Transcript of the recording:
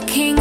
the king